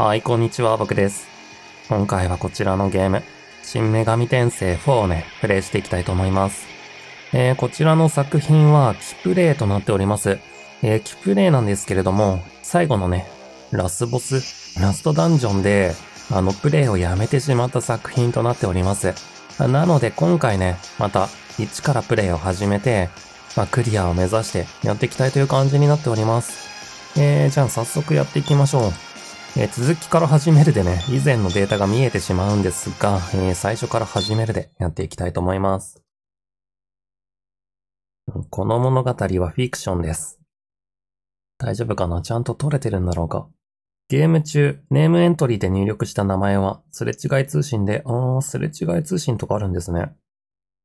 はい、こんにちは、僕です。今回はこちらのゲーム、新女神転生4をね、プレイしていきたいと思います。えー、こちらの作品は、キプレイとなっております。えー、キプレイなんですけれども、最後のね、ラスボス、ラストダンジョンで、あの、プレイをやめてしまった作品となっております。なので、今回ね、また、一からプレイを始めて、まあ、クリアを目指してやっていきたいという感じになっております。えー、じゃあ早速やっていきましょう。えー続きから始めるでね、以前のデータが見えてしまうんですが、えー最初から始めるでやっていきたいと思います。この物語はフィクションです。大丈夫かな？ちゃんと撮れてるんだろうか？ゲーム中、ネームエントリーで入力した名前は、すれ違い通信で、あー、すれ違い通信とかあるんですね。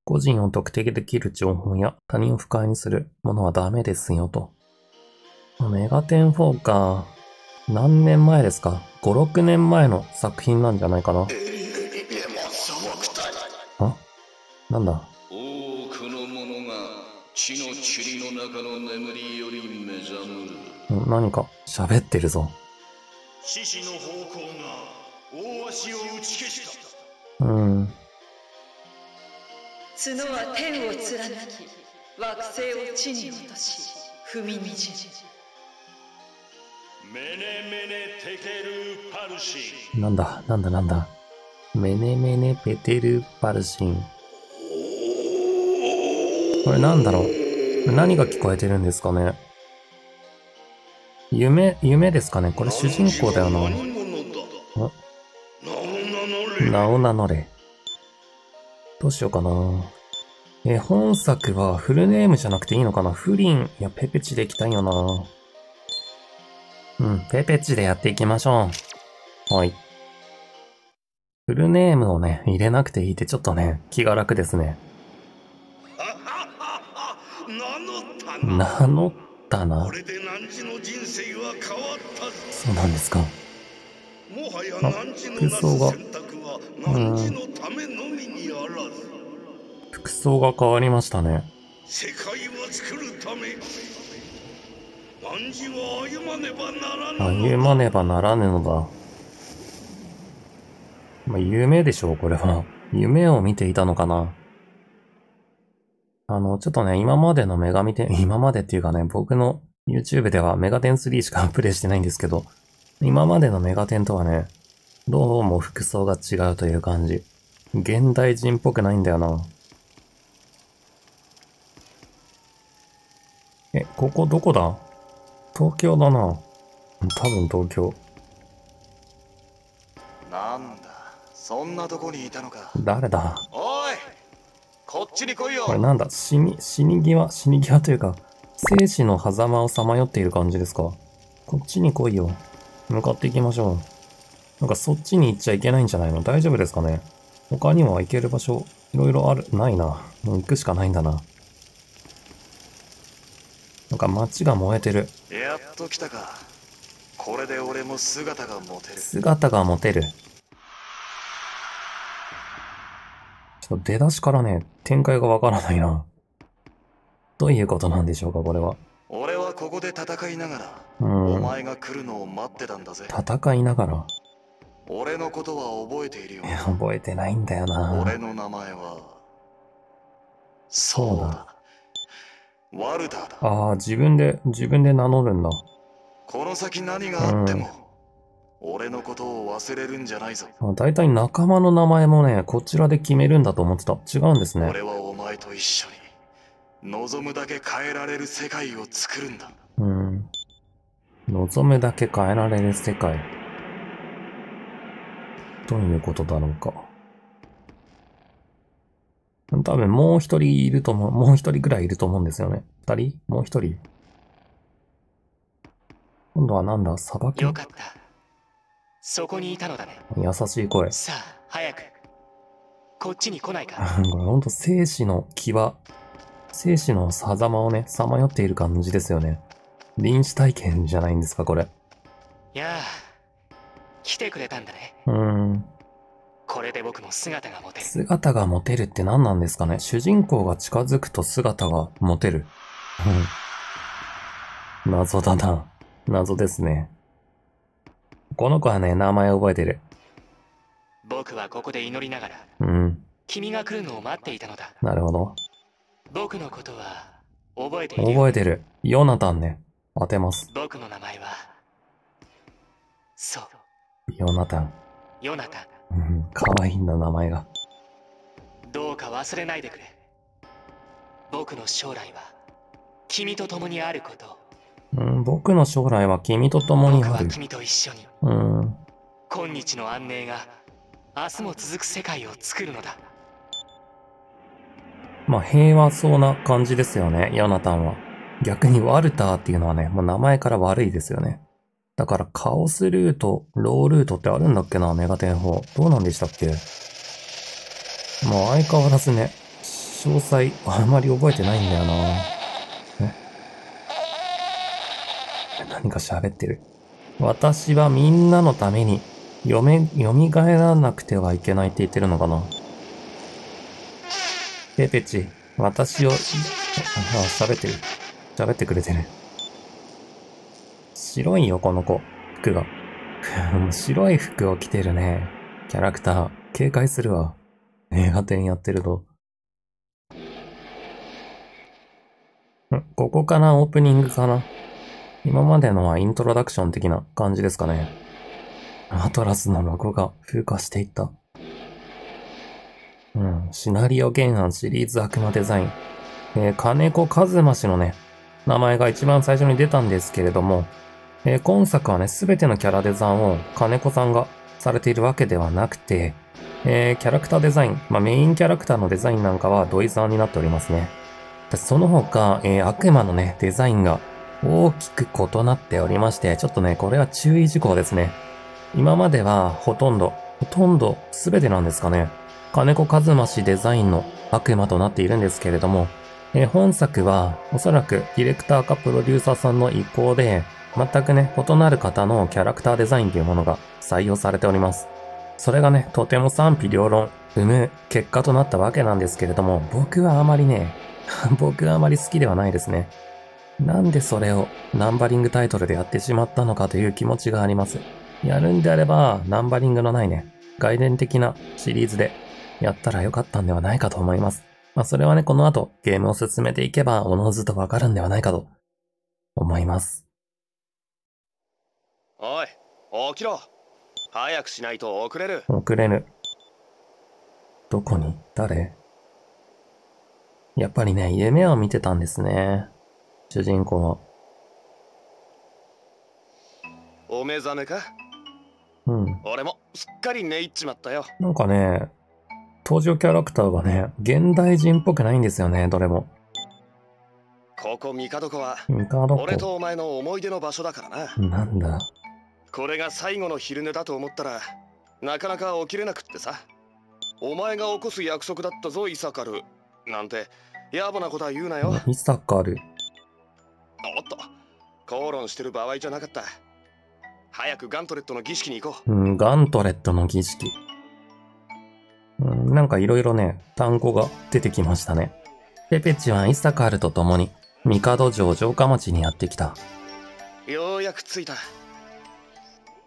個人を特定できる情報や他人を不快にするものはダメですよと。メガテン4か。何年前ですか ?5、6年前の作品なんじゃないかな？あ？なんだ？多くの者が地の塵の中の眠りより目覚むるん何か喋ってるぞ。獅子の方向が大足を打ち消したうん。角は天を貫き惑星を地に落とし踏みにじるなんだ、なんだ、なんだ。メネメネペテルパルシン。これなんだろう？何が聞こえてるんですかね？夢、夢ですかね？これ主人公だよな。何者だ？名を名乗れ。どうしようかな。え、本作はフルネームじゃなくていいのかな？フリン、いや、ペペチでいきたいよな。うん、ペペチでやっていきましょう。はい。フルネームをね、入れなくていいってちょっとね、気が楽ですね。名乗ったな名乗ったなこ。れで汝の人生は変わったぞそうなんですか。もはや汝のなす服装が選択は汝のためのみにあらず服装が変わりましたね。世界を作るため歩まねばならぬのだ。まあ、夢でしょう、これは。夢を見ていたのかな。あの、ちょっとね、今までのメガミテン、今までっていうかね、僕の YouTube ではメガテン3しかプレイしてないんですけど、今までのメガテンとはね、どうも服装が違うという感じ。現代人っぽくないんだよな。え、ここどこだ？東京だな。多分東京。なんだそんなとこにいたのか誰だ？おいこっちに来いよこれなんだ？死に、死に際、死に際というか、生死の狭間をさまよっている感じですか？こっちに来いよ。向かっていきましょう。なんかそっちに行っちゃいけないんじゃないの？大丈夫ですかね？他にも行ける場所、いろいろある、ないな。もう行くしかないんだな。なんか街が燃えてる。やっと来たかこれで俺も姿が持てる姿が持てる。ちょっと出だしからね、展開がわからないな。どういうことなんでしょうか、これは。俺はここで戦いながら、うんお前が来るのを待ってたんだぜ戦いながら。俺のことは覚えているよいや、覚えてないんだよな。俺の名前はそうだ。ワルダーだああ、自分で、自分で名乗るんだ。この先何があっても、俺のことを忘れるんじゃないぞあだいたい仲間の名前もね、こちらで決めるんだと思ってた。違うんですね俺。はお前と一緒に望むだけ変えられる世界を作るんだうん。望むだけ変えられる世界。どういうことだろうか。多分もう一人いると思う、もう一人ぐらいいると思うんですよね。二人？もう一人？今度はなんだ？砂漠？よかった。そこにいたのだね。優しい声。さあ、早く。こっちに来ないか。これほんと生死の際、生死の狭間をね、さまよっている感じですよね。臨死体験じゃないんですか、これ。いやあ、来てくれたんだね。うーん。これで僕も姿が持てる。姿が持てるって何なんですかね？主人公が近づくと姿が持てる。うん謎だな。謎ですね。この子はね、名前覚えてる。僕はここで祈りながらうん。君が来るのを待っていたのだなるほど。僕のことは覚えているよ覚えてる。ヨナタンね。当てます。僕の名前はそうヨナタン。ヨナタンうん。かわいいんだ、名前が。どうか忘れないでくれ僕の将来は君と共にあることうん、僕の将来は君と共にある。僕は君と一緒にうん。今日の安寧が明日も続く世界を作るのだまあ、平和そうな感じですよね、ヨナタンは。逆にワルターっていうのはね、もう名前から悪いですよね。だから、カオスルート、ロールートってあるんだっけな、メガテン砲。どうなんでしたっけ？まあ、相変わらずね、詳細、あんまり覚えてないんだよな。え？何か喋ってる。私はみんなのために、読め、蘇らなくてはいけないって言ってるのかな。ペペチ、私を、あ、あ喋ってる。喋ってくれてる。白いよ、この子。服が。白い服を着てるね。キャラクター、警戒するわ。映画展やってると。ん？ここかな？オープニングかな？今までのはイントロダクション的な感じですかね。アトラスのロゴが風化していった。うん。シナリオ原案シリーズ悪魔デザイン。えー金子和馬氏のね、名前が一番最初に出たんですけれども、えー今作はね、すべてのキャラデザインを金子さんがされているわけではなくて、えーキャラクターデザイン、まあ、メインキャラクターのデザインなんかは土井さんになっておりますね。その他、えー悪魔のね、デザインが大きく異なっておりまして、ちょっとね、これは注意事項ですね。今まではほとんど、ほとんど全てなんですかね。金子和馬氏デザインの悪魔となっているんですけれども、えー本作はおそらくディレクターかプロデューサーさんの意向で、全くね、異なる方のキャラクターデザインというものが採用されております。それがね、とても賛否両論、生む結果となったわけなんですけれども、僕はあまりね、僕はあまり好きではないですね。なんでそれをナンバリングタイトルでやってしまったのかという気持ちがあります。やるんであれば、ナンバリングのないね、外伝的なシリーズでやったらよかったんではないかと思います。まあそれはね、この後ゲームを進めていけば、おのずとわかるんではないかと思います。おい起きろ早くしないと遅れる遅れぬ。どこに？誰？やっぱりね、夢を見てたんですね。主人公は。お目覚めか？うん。俺もすっかり寝入っちまったよなんかね、登場キャラクターがね、現代人っぽくないんですよね、どれも。ここミカドコはミカド俺コ。とお前の思い出の場所だからななんだ？これが最後の昼寝だと思ったらなかなか起きれなくってさお前が起こす約束だったぞイサカルなんて野暮なことは言うなよイサカル。おっと口論してる場合じゃなかった早くガントレットの儀式に行こうん、ガントレットの儀式。うん、なんかいろいろね、単語が出てきましたね。ペペチはイサカルと共に、ミカド城城下町にやってきた。うようやく着いた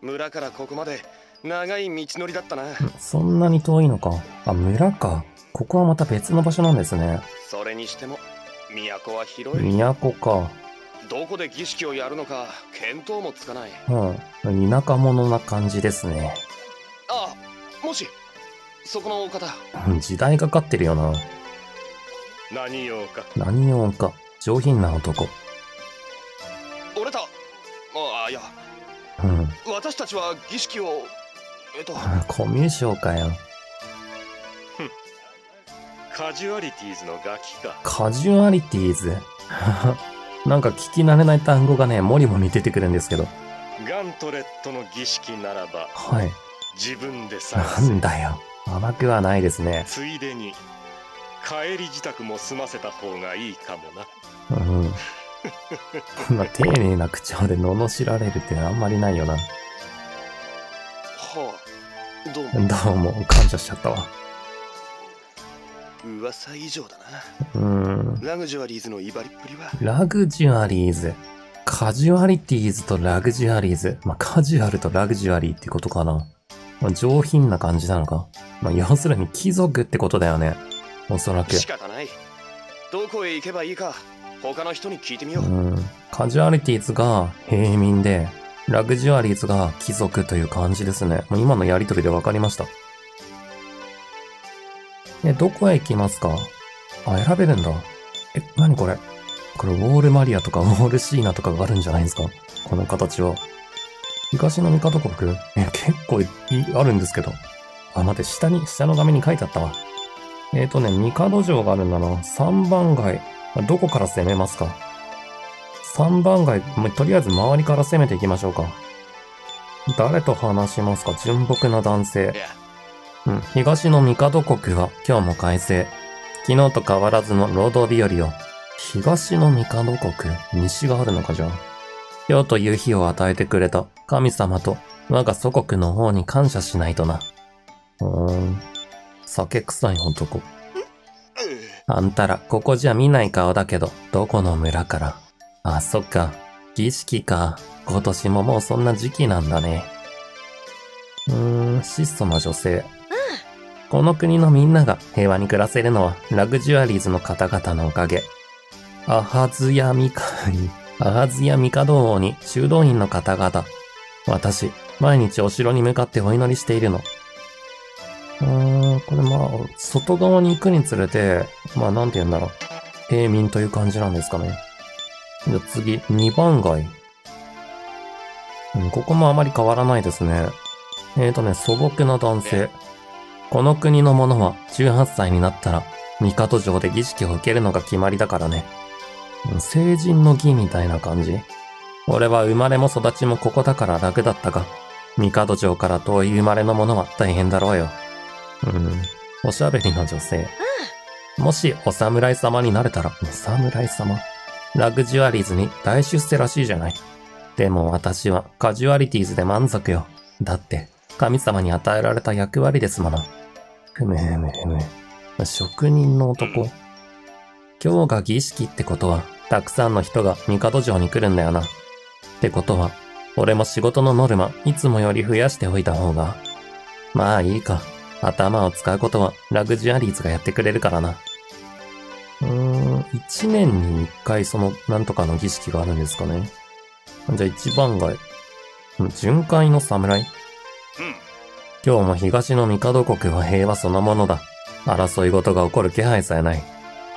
村からここまで長い道のりだったなそんなに遠いのか。あ、村か。ここはまた別の場所なんですね。それにしても都は広い都か。どこで儀式をやるのか見当もつかないうん。田舎者な感じですね。あもしそこのお方うん時代がかってるよな。何用か何用か。上品な男。俺たああいやうん。私たちは儀式をえっと コミュ障かよ。カジュアリティーズのガキかカジュアリティーズ？なんか聞き慣れない単語がね、もりもり出てくるんですけど。ガントレットの儀式ならばはい。自分で探なせんだよ。甘くはないですね。ついでに帰り支度も済ませた方がいいかもなうん。こんな丁寧な口調で罵られるってあんまりないよな。はあどうもどうも、感謝しちゃったわ。噂以上だなうーん。ラグジュアリーズの威張りっぷりはラグジュアリーズ。カジュアリティーズとラグジュアリーズ。まあ、カジュアルとラグジュアリーってことかな。まあ、上品な感じなのか。まあ、要するに貴族ってことだよね。おそらく。仕方ないどこへ行けばいいか他の人に聞いてみよう、うん。カジュアリティーズが平民で、ラグジュアリーズが貴族という感じですね。もう今のやりとりで分かりました。え、どこへ行きますか？あ、選べるんだ。え、なにこれ？これ、ウォールマリアとかウォールシーナとかがあるんじゃないんですか？この形は。東の帝国？え、結構いあるんですけど。あ、待って、下に、下の画面に書いてあったわ。えっ、ー、とね、帝城があるんだな。三番街。どこから攻めますか？三番街、とりあえず周りから攻めていきましょうか。誰と話しますか？純朴な男性。うん、東の帝国は今日も快晴。昨日と変わらずの労働日和を。東の帝国西があるのかじゃ？あ。今日という日を与えてくれた神様と我が祖国の方に感謝しないとな。うーん。酒臭い男。あんたら、ここじゃ見ない顔だけど、どこの村から？あ、そっか。儀式か。今年ももうそんな時期なんだね。うーん、質素な女性。この国のみんなが平和に暮らせるのはラグジュアリーズの方々のおかげ。アハズヤミカ、アハズヤミカド王に修道院の方々。私、毎日お城に向かってお祈りしているの。うーん、これまあ、外側に行くにつれて、まあなんて言うんだろう。平民という感じなんですかね。じゃ次、2番街。ここもあまり変わらないですね。えーとね、素朴な男性。この国の者は18歳になったら、帝城で儀式を受けるのが決まりだからね。成人の儀みたいな感じ。俺は生まれも育ちもここだから楽だったが、帝城から遠い生まれの者は大変だろうよ。うん。おしゃべりな女性。もしお侍様になれたら、お侍様ラグジュアリーズに大出世らしいじゃない。でも私はカジュアリティーズで満足よ。だって、神様に与えられた役割ですもの。ふむふむふむ。職人の男。今日が儀式ってことは、たくさんの人が帝城に来るんだよな。ってことは、俺も仕事のノルマ、いつもより増やしておいた方が。まあいいか。頭を使うことはラグジュアリーズがやってくれるからな。うーん、一年に一回そのなんとかの儀式があるんですかね。じゃあ一番街。巡回の侍、うん、今日も東の帝国は平和そのものだ。争い事が起こる気配さえない。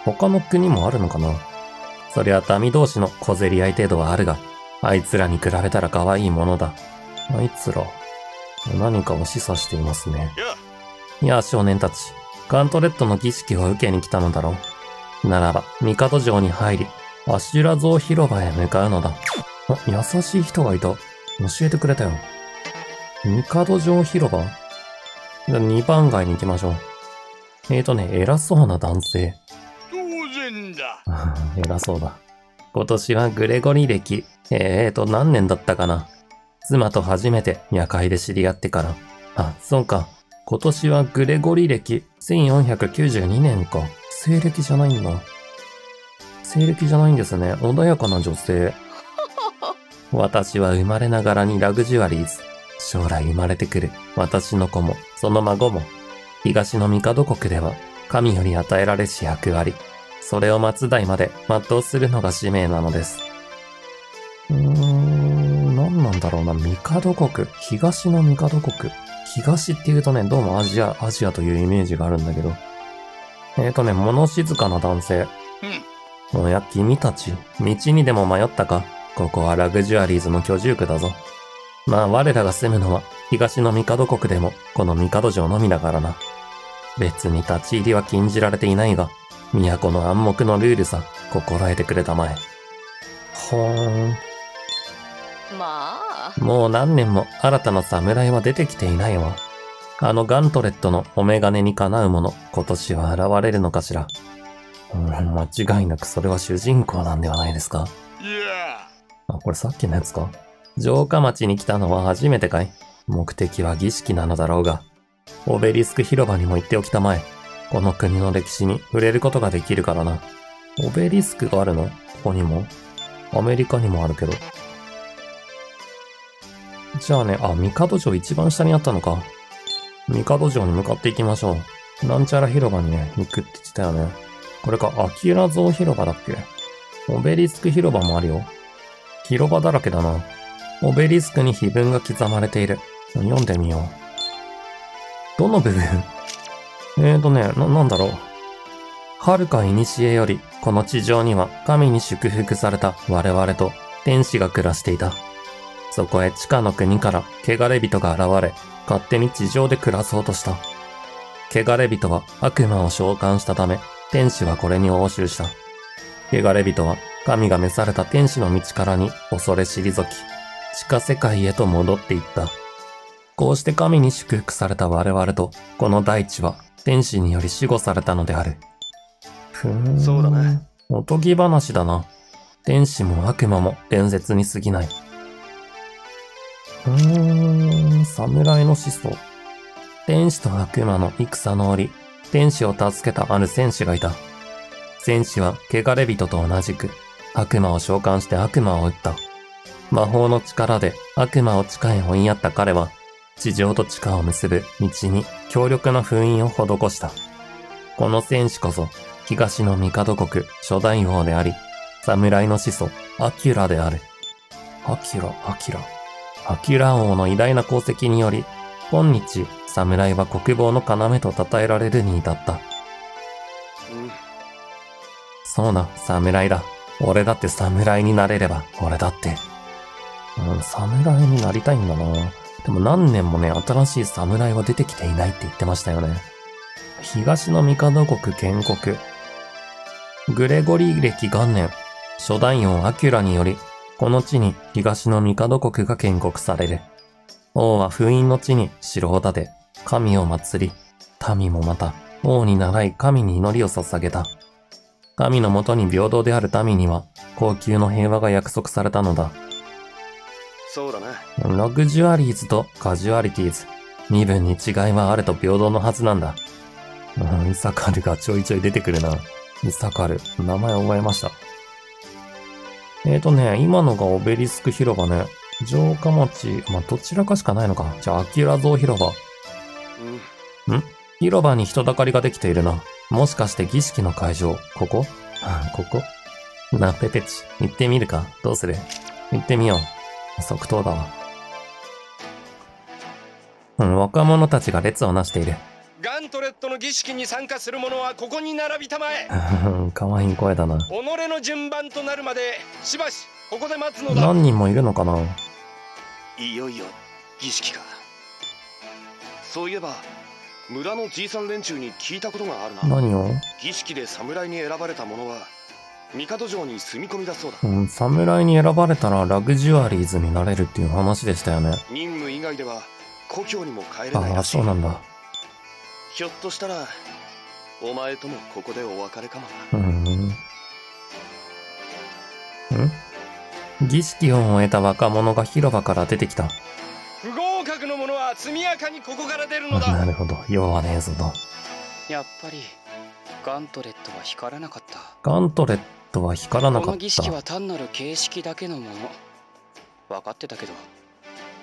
他の国もあるのかなそりゃ民同士の小競り合い程度はあるが、あいつらに比べたら可愛いものだ。あいつら、何かを示唆していますね。やあ少年たち、ガントレットの儀式を受けに来たのだろう。ならば、帝城に入り、アシュラ像広場へ向かうのだ。あ、優しい人がいた。教えてくれたよ。帝城広場？じゃあ2番街に行きましょう。えーとね、偉そうな男性。当然だ。偉そうだ。今年はグレゴリ歴、えーと、何年だったかな。妻と初めて夜会で知り合ってから。あ、そうか。今年はグレゴリ歴1492年か。西暦じゃないんだ。西暦じゃないんですね。穏やかな女性。私は生まれながらにラグジュアリーズ。将来生まれてくる私の子も、その孫も、東の帝国では神より与えられし役割。それを末代まで全うするのが使命なのです。うーん、何なんだろうな。帝国。東の帝国。東って言うとね、どうもアジア、アジアというイメージがあるんだけど。えーとね、物静かな男性。うん。おや、君たち、道にでも迷ったか？ここはラグジュアリーズの居住区だぞ。まあ、我らが住むのは、東の帝国でも、この帝城のみだからな。別に立ち入りは禁じられていないが、都の暗黙のルールさ、心得てくれたまえ。ほーん。まあ。もう何年も新たな侍は出てきていないわ。あのガントレットのお眼鏡にかなうもの、今年は現れるのかしら。うん、間違いなくそれは主人公なんではないですか。あ、これさっきのやつか城下町に来たのは初めてかい目的は儀式なのだろうが。オベリスク広場にも行っておきたまえ。この国の歴史に触れることができるからな。オベリスクがあるの？ここにも？アメリカにもあるけど。じゃあね、あ、ミカド城一番下にあったのか。ミカド城に向かっていきましょう。なんちゃら広場にね、行くって言ってたよね。これか、アキュラ像広場だっけオベリスク広場もあるよ。広場だらけだな。オベリスクに碑文が刻まれている。読んでみよう。どの部分？えーとね、な、なんだろう。遥か古より、この地上には神に祝福された我々と天使が暮らしていた。そこへ地下の国から汚れ人が現れ、勝手に地上で暮らそうとした。汚れ人は悪魔を召喚したため、天使はこれに応酬した。汚れ人は神が召された天使の道からに恐れ退き、地下世界へと戻っていった。こうして神に祝福された我々と、この大地は天使により死後されたのである。ふーん。そうだね。おとぎ話だな。天使も悪魔も伝説に過ぎない。うーん、侍の始祖。天使と悪魔の戦の折、天使を助けたある戦士がいた。戦士は汚れ人と同じく、悪魔を召喚して悪魔を撃った。魔法の力で悪魔を地下へ追いやった彼は、地上と地下を結ぶ道に強力な封印を施した。この戦士こそ、東の帝国初代王であり、侍の始祖、アキュラである。アキュラ、アキュラ。アキュラ王の偉大な功績により、今日、侍は国防の要と称えられるに至った。うん。そうな、侍だ。俺だって侍になれれば、俺だって。うん、侍になりたいんだな。でも何年もね、新しい侍は出てきていないって言ってましたよね。東の帝国建国。グレゴリー歴元年、初代王アキュラにより、この地に東の帝国が建国される。王は封印の地に城を建て、神を祀り、民もまた王に習い神に祈りを捧げた。神のもとに平等である民には、高級の平和が約束されたのだ。そうだね。ラグジュアリーズとカジュアリティーズ。身分に違いはあると平等のはずなんだ。うん、イサカルがちょいちょい出てくるな。イサカル。名前覚えました。えーとね、今のがオベリスク広場ね。城下町、まあ、どちらかしかないのか。じゃあ、アキュラ像広場。うん。ん？広場に人だかりができているな。もしかして儀式の会場、ここ？あ ここ？な、ペペチ。行ってみるかどうする？行ってみよう。即答だわ。うん、若者たちが列をなしている。ガントレットの儀式に参加する者はここに並びたまえ。かわいい声だな。己の順番となるまでしばしここで待つのだ。何人もいるのかな。いよいよ儀式か。そういえば村のじいさん連中に聞いたことがあるな。何を？儀式で侍に選ばれた者は帝城に住み込みだそうだ。うん、侍に選ばれたらラグジュアリーズになれるっていう話でしたよね。任務以外では故郷にも帰れないああ、らしい。そうなんだ。ひょっとしたらお前ともここでお別れかもなうーん。ん？儀式を終えた若者が広場から出てきた。不合格の者は速やかにここから出るのだなるほど。用はねえぞと。やっぱりガントレットは光らなかったガントレットは光らなこかった。の儀式は単なる形式だけのもの分かってたけど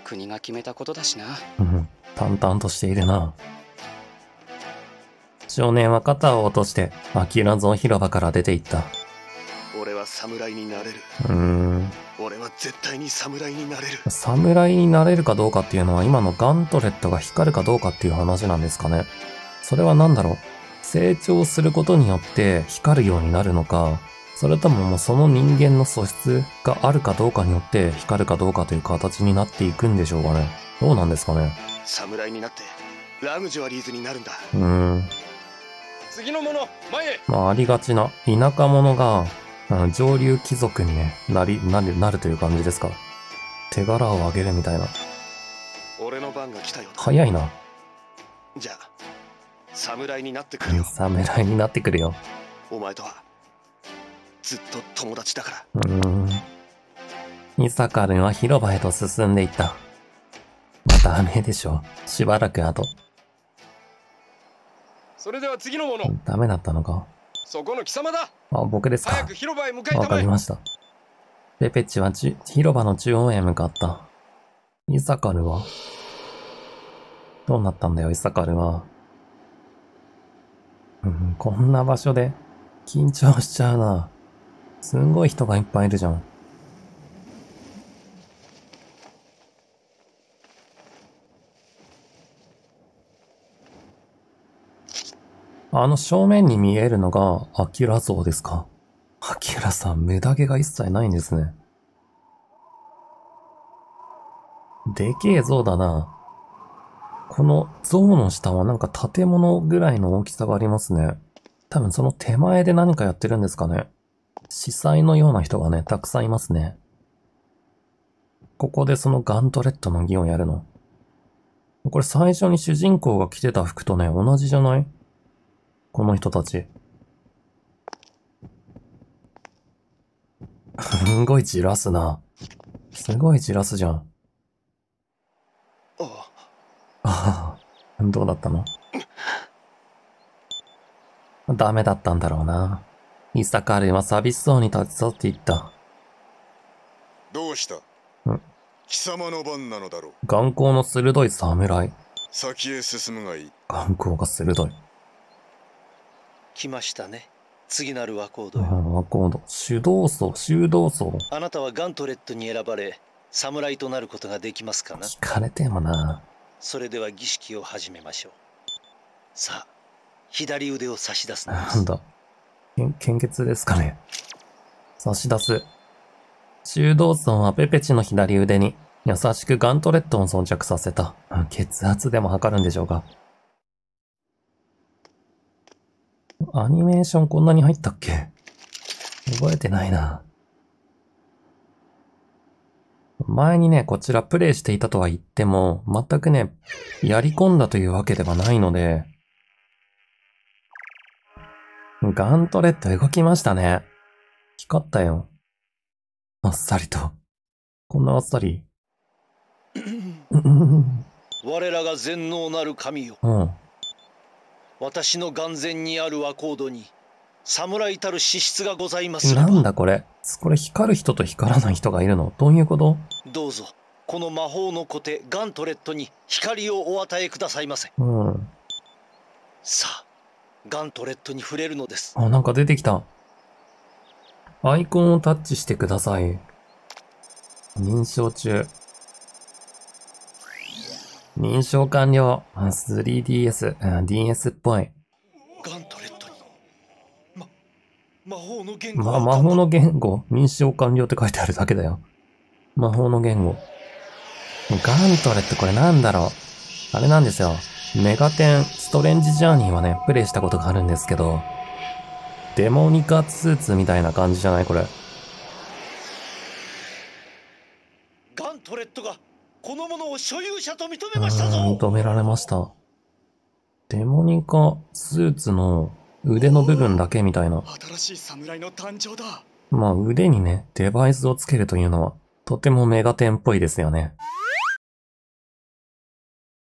国が決めたことだしなうん。淡々としているな。少年は肩を落として、アキュラ像広場から出て行った。俺は侍になれるうーん。俺は絶対に侍になれる侍になれるかどうかっていうのは今のガントレットが光るかどうかっていう話なんですかね。それは何だろう成長することによって光るようになるのか、それとももうその人間の素質があるかどうかによって光るかどうかという形になっていくんでしょうかね。どうなんですかね。侍になってラグジュアリーズになるんだうーん。次の者前へまあありがちな田舎者が、うん上流貴族にね、なり、なる、なるという感じですか。手柄を上げるみたいな。俺の番が来たよ早いな。じゃあ侍になってくるよ侍になってくるよ。お前とはずっと友達だからうーん。イサカルは広場へと進んでいった。まあダメでしょ。しばらく後。それでは次の者ダメだったのか？そこの貴様だあ、僕ですか？早く。広場へ向かいわかりました。ペペチはち広場の中央へ向かった。イサカルは？どうなったんだよ、イサカルは。うん、こんな場所で緊張しちゃうな。すんごい人がいっぱいいるじゃん。あの正面に見えるのがアキラ像ですか？アキラさん、無駄毛が一切ないんですね。でけえ像だな。この像の下はなんか建物ぐらいの大きさがありますね。多分その手前で何かやってるんですかね。司祭のような人がね、たくさんいますね。ここでそのガントレットの儀をやるの。これ最初に主人公が着てた服とね、同じじゃない？この人たち。すんごいじらすな。すごいじらすじゃん。あああ、どうだったの？ダメだったんだろうな。イサカルは寂しそうに立ち去っていった。どうした？ん貴様の番なのだろう眼光の鋭い侍。先へ進むがいい眼光が鋭い。来ましたね次なる和コードようん、ワコード。手動層、修道層。あなたはガントレットに選ばれ侍となることができますかな？聞かれてもな。それでは儀式を始めましょうさあ左腕を差し出すなんすだ。献献血ですかね。差し出す。修道層はペペチの左腕に優しくガントレットを装着させた。うん血圧でも測るんでしょうか。アニメーションこんなに入ったっけ？覚えてないな。前にね、こちらプレイしていたとは言っても、全くね、やり込んだというわけではないので、ガントレット動きましたね。光ったよ。あっさりと。こんなあっさり。うん。我らが全能なる神ようん。私の眼前にある和コードに侍たる資質がございますなんだこれ？これ光る人と光らない人がいるの？どういうこと？どうぞこの魔法の小手ガントレットに光をお与えくださいませうん。さあガントレットに触れるのですあ、なんか出てきた。アイコンをタッチしてください。認証中。認証完了。あ 3DS、うん DS っぽい。ガントレットにま魔法の言語ま、が魔法の言語？認証完了って書いてあるだけだよ。魔法の言語。ガントレットこれなんだろう？あれなんですよ。メガテン、ストレンジジャーニーはね、プレイしたことがあるんですけど、デモニカスーツみたいな感じじゃない？これ。ガントレットがこのものを所有者と認めましたぞうん認められました。デモニカスーツの腕の部分だけみたいな。新しい侍の誕生だまあ腕にね、デバイスをつけるというのは、とてもメガテンっぽいですよね。